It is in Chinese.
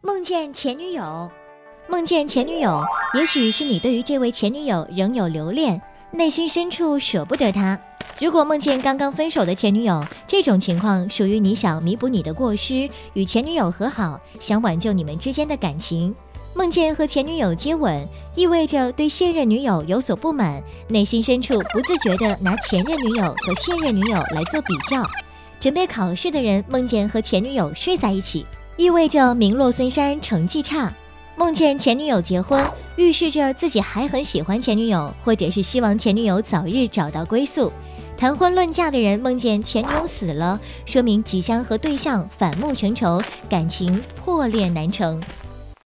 梦见前女友，梦见前女友，也许是你对于这位前女友仍有留恋，内心深处舍不得她。如果梦见刚刚分手的前女友，这种情况属于你想弥补你的过失，与前女友和好，想挽救你们之间的感情。梦见和前女友接吻，意味着对现任女友有所不满，内心深处不自觉地拿前任女友和现任女友来做比较。准备考试的人梦见和前女友睡在一起，意味着名落孙山，成绩差。梦见前女友结婚，预示着自己还很喜欢前女友，或者是希望前女友早日找到归宿。谈婚论嫁的人梦见前女友死了，说明即将和对象反目成仇，感情破裂难成。